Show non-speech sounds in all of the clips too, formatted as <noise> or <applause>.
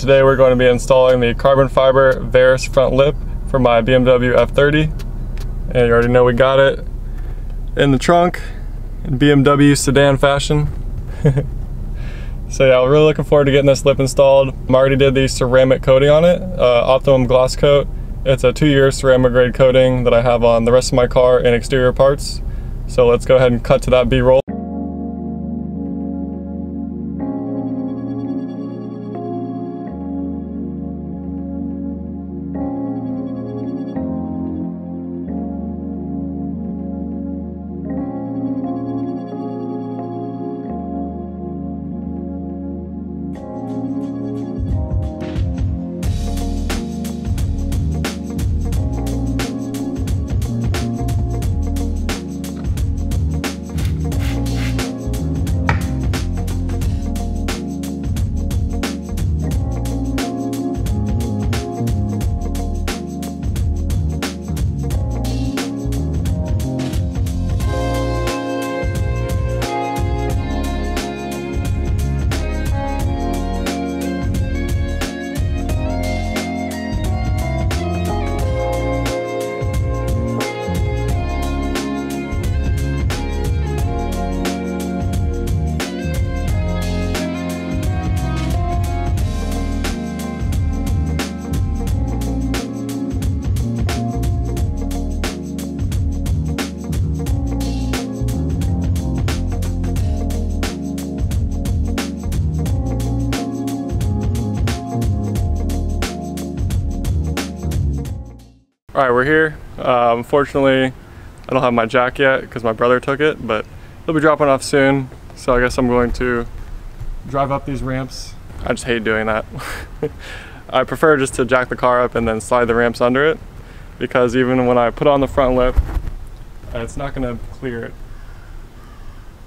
Today we're going to be installing the carbon fiber Varis front lip for my BMW F30. And you already know we got it in the trunk in BMW sedan fashion. <laughs> so yeah, we're really looking forward to getting this lip installed. I already did the ceramic coating on it, uh, Optimum Gloss Coat. It's a two-year ceramic grade coating that I have on the rest of my car and exterior parts. So let's go ahead and cut to that B-roll. All right, we're here. Uh, unfortunately, I don't have my jack yet because my brother took it, but he'll be dropping off soon. So I guess I'm going to drive up these ramps. I just hate doing that. <laughs> I prefer just to jack the car up and then slide the ramps under it because even when I put on the front lip, it's not gonna clear it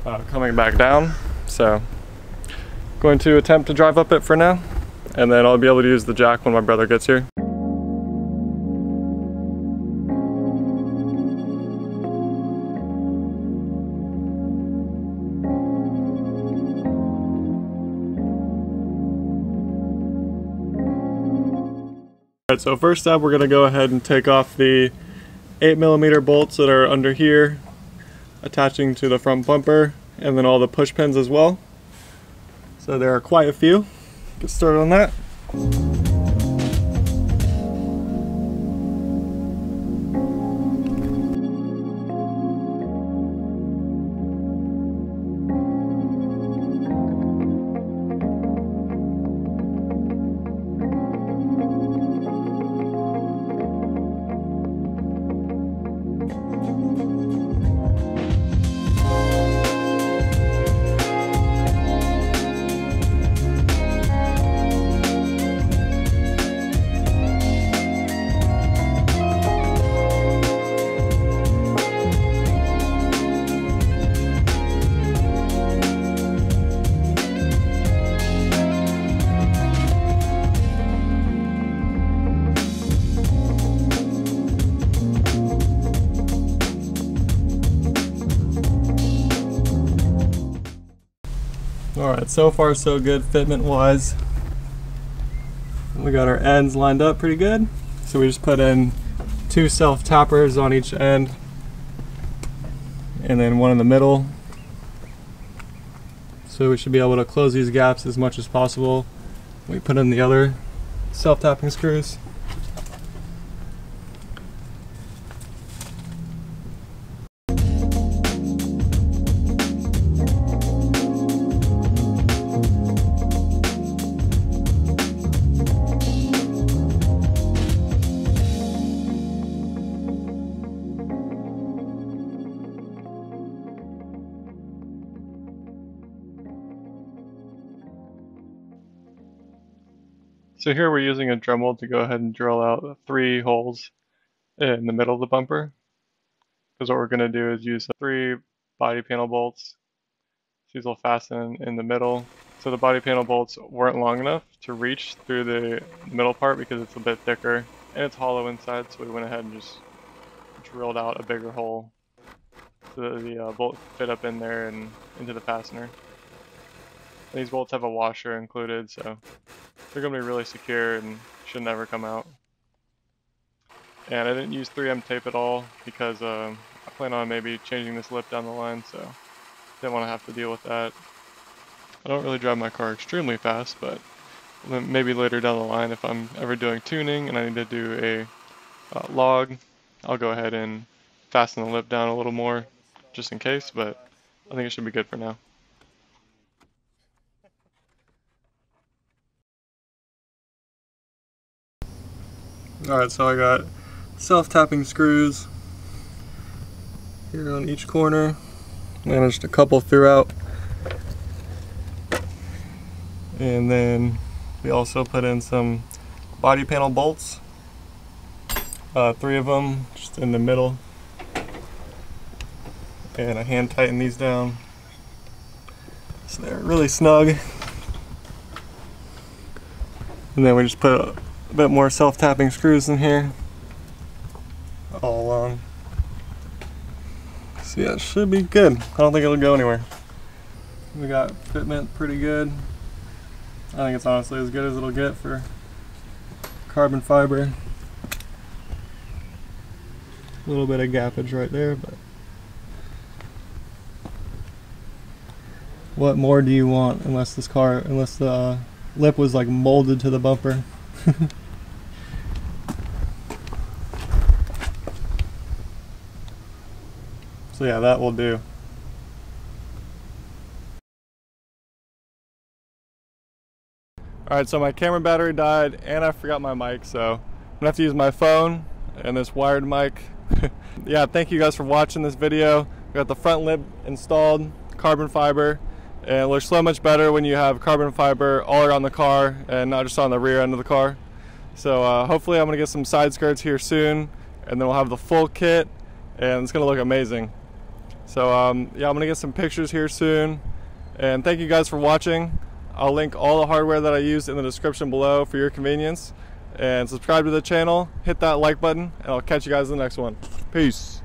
uh, coming back down. So going to attempt to drive up it for now and then I'll be able to use the jack when my brother gets here. Alright, so first up we're going to go ahead and take off the 8 millimeter bolts that are under here attaching to the front bumper and then all the push pins as well. So there are quite a few. Get started on that. Alright, so far so good fitment wise. We got our ends lined up pretty good. So we just put in two self tappers on each end and then one in the middle. So we should be able to close these gaps as much as possible. We put in the other self tapping screws. So here we're using a Dremel to go ahead and drill out three holes in the middle of the bumper. Because what we're going to do is use three body panel bolts. These will fasten in the middle. So the body panel bolts weren't long enough to reach through the middle part because it's a bit thicker and it's hollow inside so we went ahead and just drilled out a bigger hole so that the uh, bolt fit up in there and into the fastener. These bolts have a washer included so they're gonna be really secure and should never come out. And I didn't use 3M tape at all because um, I plan on maybe changing this lip down the line, so didn't want to have to deal with that. I don't really drive my car extremely fast, but maybe later down the line if I'm ever doing tuning and I need to do a uh, log, I'll go ahead and fasten the lip down a little more just in case, but I think it should be good for now. Alright, so I got self-tapping screws here on each corner. Managed a couple throughout. And then we also put in some body panel bolts. Uh, three of them just in the middle. And I hand tighten these down. So they're really snug. And then we just put a bit more self-tapping screws in here. All along. So yeah, it should be good. I don't think it'll go anywhere. We got fitment pretty good. I think it's honestly as good as it'll get for carbon fiber. A little bit of gappage right there, but what more do you want unless this car, unless the lip was like molded to the bumper. <laughs> so yeah, that will do. Alright, so my camera battery died and I forgot my mic, so I'm gonna have to use my phone and this wired mic. <laughs> yeah, thank you guys for watching this video. We got the front lip installed, carbon fiber, and it looks so much better when you have carbon fiber all around the car and not just on the rear end of the car. So uh, hopefully I'm gonna get some side skirts here soon and then we'll have the full kit and it's gonna look amazing. So um, yeah, I'm gonna get some pictures here soon and thank you guys for watching. I'll link all the hardware that I use in the description below for your convenience. And subscribe to the channel, hit that like button, and I'll catch you guys in the next one. Peace.